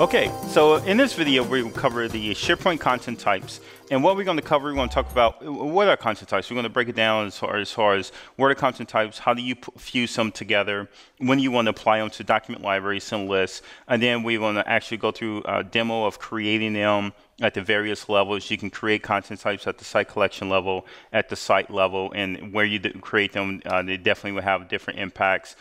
Okay, so in this video, we will cover the SharePoint content types. And what we're going to cover, we're going to talk about what are content types. We're going to break it down as far, as far as what are content types, how do you fuse them together, when you want to apply them to document libraries and lists. And then we want to actually go through a demo of creating them at the various levels. You can create content types at the site collection level, at the site level, and where you create them, uh, they definitely will have different impacts.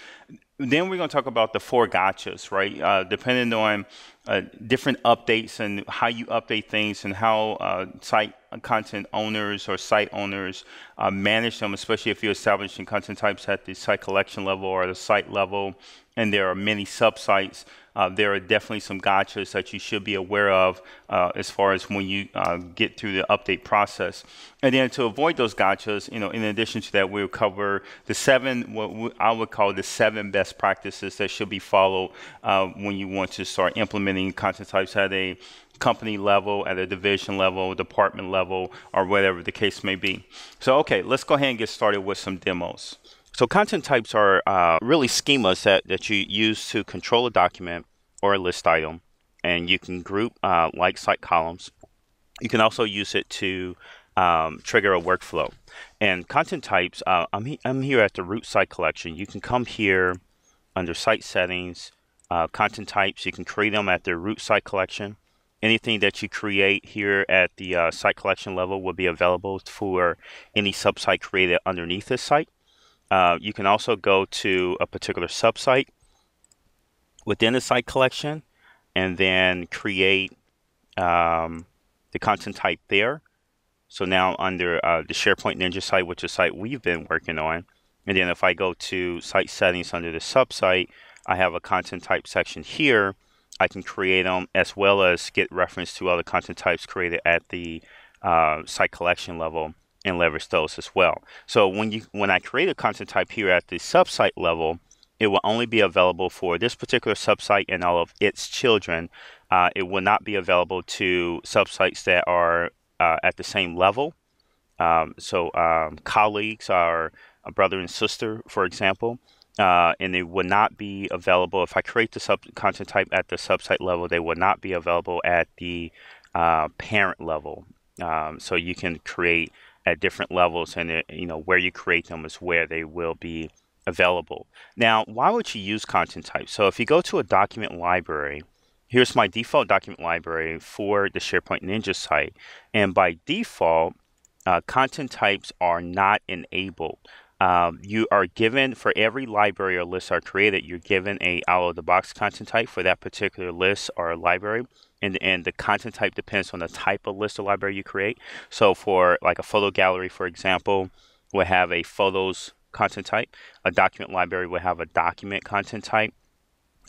Then we're going to talk about the four gotchas, right? Uh, depending on uh, different updates and how you update things and how uh, site content owners or site owners uh, manage them, especially if you're establishing content types at the site collection level or the site level, and there are many subsites uh, there are definitely some gotchas that you should be aware of uh, as far as when you uh, get through the update process. And then to avoid those gotchas, you know, in addition to that, we'll cover the seven, what I would call the seven best practices that should be followed uh, when you want to start implementing content types at a company level, at a division level, department level, or whatever the case may be. So, okay, let's go ahead and get started with some demos. So content types are uh, really schemas that, that you use to control a document or a list item, and you can group uh, like site columns. You can also use it to um, trigger a workflow. And content types, uh, I'm, he I'm here at the root site collection. You can come here under site settings, uh, content types. You can create them at the root site collection. Anything that you create here at the uh, site collection level will be available for any subsite created underneath this site. Uh, you can also go to a particular subsite within the site collection and then create um, the content type there. So now under uh, the SharePoint Ninja site, which is a site we've been working on, and then if I go to site settings under the subsite, I have a content type section here. I can create them as well as get reference to other content types created at the uh, site collection level and leverage those as well. So when you when I create a content type here at the subsite level, it will only be available for this particular subsite and all of its children. Uh, it will not be available to subsites that are uh, at the same level. Um, so um, colleagues are a brother and sister, for example. Uh, and they would not be available if I create the sub content type at the subsite level. They would not be available at the uh, parent level. Um, so you can create at different levels, and it, you know where you create them is where they will be available. Now, why would you use content types? So if you go to a document library, here's my default document library for the SharePoint Ninja site. And by default, uh, content types are not enabled. Um, you are given for every library or list are created, you're given a out of the box content type for that particular list or library. And, and the content type depends on the type of list or library you create. So for like a photo gallery, for example, we'll have a photos content type. A document library will have a document content type.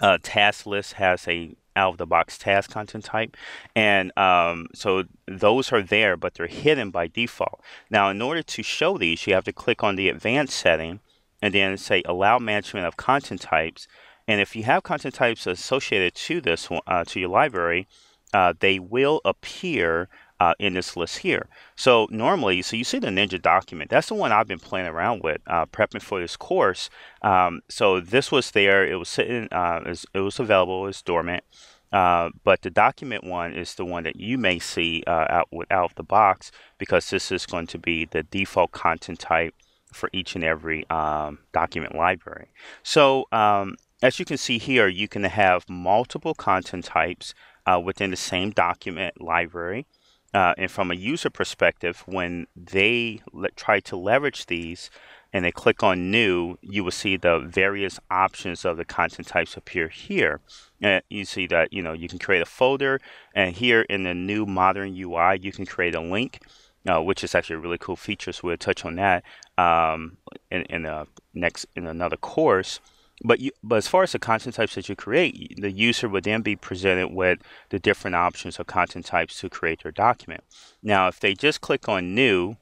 A task list has a out of the box task content type. And um, so those are there, but they're hidden by default. Now, in order to show these, you have to click on the advanced setting and then say allow management of content types. And if you have content types associated to this uh, to your library, uh, they will appear uh, in this list here. So normally, so you see the Ninja document. That's the one I've been playing around with, uh, prepping for this course. Um, so this was there. It was sitting. Uh, it, was, it was available. It's dormant. Uh, but the document one is the one that you may see uh, out, out of the box because this is going to be the default content type for each and every um, document library. So um, as you can see here, you can have multiple content types uh, within the same document library. Uh, and from a user perspective, when they le- try to leverage these and they click on new, you will see the various options of the content types appear here. And you see that you know you can create a folder, and here in the new modern UI, you can create a link, uh, which is actually a really cool feature. So we'll touch on that um, in, in the next in another course. But you, but as far as the content types that you create, the user would then be presented with the different options of content types to create their document. Now, if they just click on new,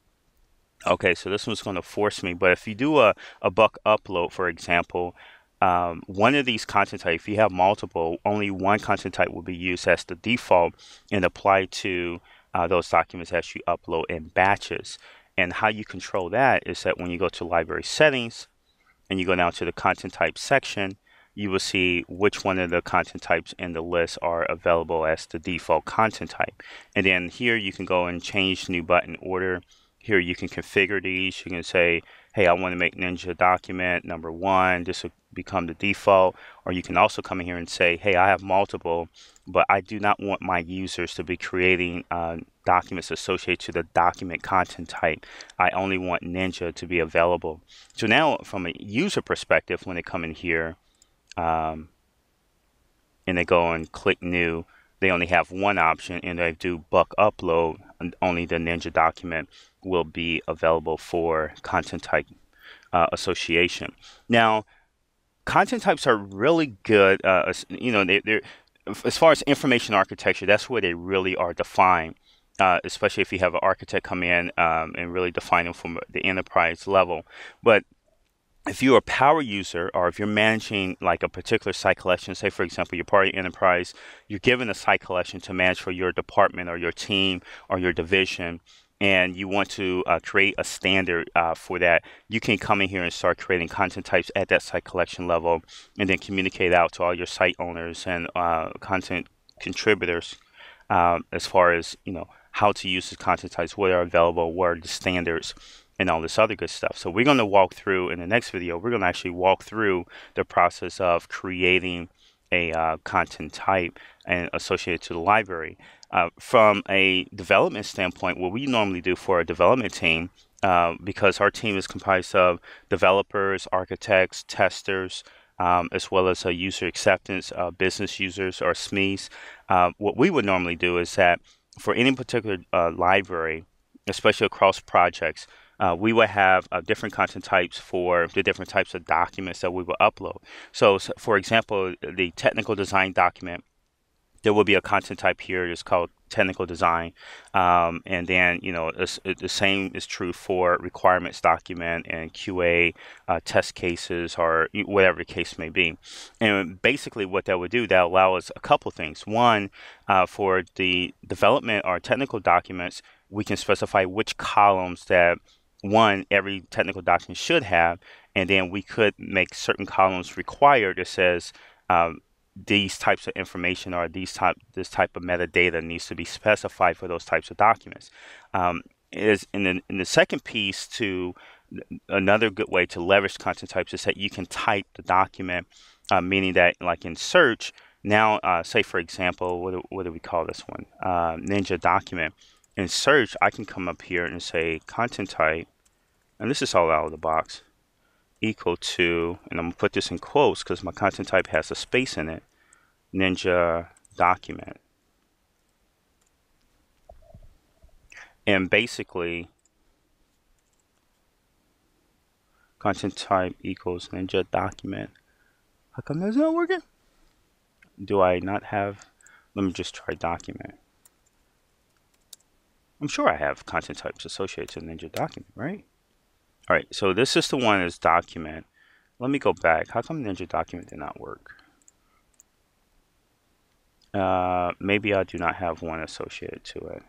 okay, so this one's going to force me. But if you do a, a bulk upload, for example, um, one of these content types, if you have multiple, only one content type will be used as the default and apply to uh, those documents as you upload in batches. And how you control that is that when you go to library settings, and you go down to the content type section, you will see which one of the content types in the list are available as the default content type. And then here you can go and change new button order. Here you can configure these. You can say, hey, I want to make Ninja document number one. This will become the default. Or you can also come in here and say, hey, I have multiple, but I do not want my users to be creating uh, documents associated to the document content type. I only want Ninja to be available. So now from a user perspective, when they come in here um, and they go and click new, they only have one option and they do buck upload, and only the Ninja document will be available for content type uh, association. Now, content types are really good. Uh, you know, they, are as far as information architecture, that's where they really are defined. Uh, especially if you have an architect come in um, and really define them from the enterprise level. But if you're a power user or if you're managing like a particular site collection, say for example, you're part of enterprise, you're given a site collection to manage for your department or your team or your division, and you want to uh, create a standard uh, for that, you can come in here and start creating content types at that site collection level and then communicate out to all your site owners and uh, content contributors um, as far as, you know, how to use the content types, what are available, what are the standards and all this other good stuff. So we're going to walk through in the next video, we're going to actually walk through the process of creating a uh, content type and associated to the library. Uh, from a development standpoint, what we normally do for a development team, uh, because our team is comprised of developers, architects, testers, um, as well as a user acceptance, uh, business users or SMEs. Uh, what we would normally do is that for any particular uh, library, especially across projects, uh, we would have uh, different content types for the different types of documents that we will upload. So, so, for example, the technical design document, there will be a content type here. It's called technical design. Um, and then, you know, the same is true for requirements document and QA uh, test cases or whatever the case may be. And basically what that would do, that allow us a couple things. One, uh, for the development or technical documents, we can specify which columns that one every technical document should have, and then we could make certain columns required that says um, these types of information or these type this type of metadata needs to be specified for those types of documents. Um, is in the, in the second piece to another good way to leverage content types is that you can type the document, uh, meaning that like in search now, uh, say for example, what do, what do we call this one? Uh, Ninja document in search, I can come up here and say content type, and this is all out of the box, equal to, and I'm to put this in quotes because my content type has a space in it, Ninja document. And basically, content type equals Ninja document. How come that's not working? Do I not have, let me just try document. I'm sure I have content types associated to Ninja document, right? All right, so this is the one is document. Let me go back. How come Ninja document did not work? Uh, maybe I do not have one associated to it.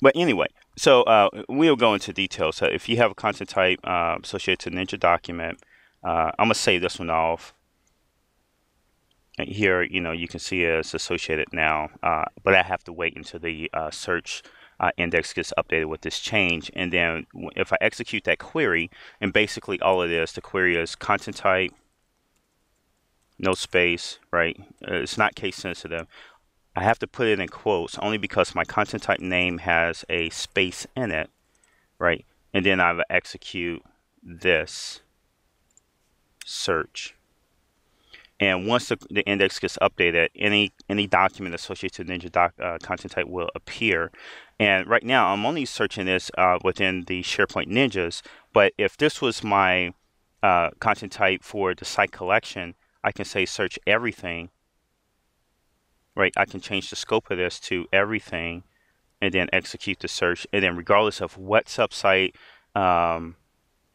But anyway, so uh, we'll go into details. So if you have a content type uh, associated to Ninja document, uh, I'm going to save this one off here, you know, you can see it's associated now, uh, but I have to wait until the uh, search index gets updated with this change. And then if I execute that query, and basically all it is, the query is content type, no space, right? Uh, it's not case sensitive. I have to put it in quotes only because my content type name has a space in it, right? And then I execute this search. And once the, the index gets updated, any any document associated to Ninja doc, uh, content type will appear. And right now, I'm only searching this uh, within the SharePoint Ninjas. But if this was my uh, content type for the site collection, I can say search everything. Right, I can change the scope of this to everything, and then execute the search. And then, regardless of what subsite um,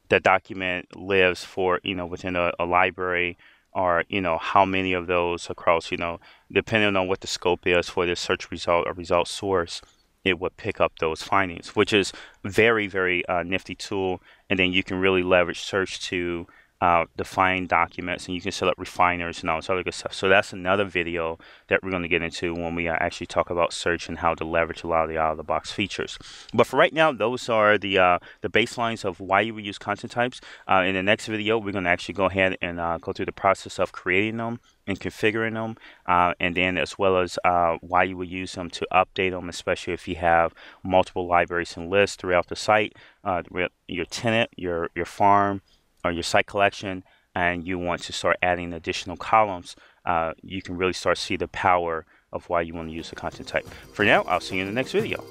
the document lives for, you know, within a, a library or you know how many of those across you know depending on what the scope is for the search result or result source it would pick up those findings which is very very uh, nifty tool and then you can really leverage search to uh, define documents and you can select refiners and all this other good stuff. So that's another video that we're going to get into when we uh, actually talk about search and how to leverage a lot of the out of the box features. But for right now, those are the uh, the baselines of why you would use content types. Uh, in the next video, we're going to actually go ahead and uh, go through the process of creating them and configuring them, uh, and then as well as why you would use them to update them, especially if you have multiple libraries and lists throughout the site, your tenant, your your farm, or your site collection and you want to start adding additional columns, uh, you can really start to see the power of why you want to use the content type. For now, I'll see you in the next video.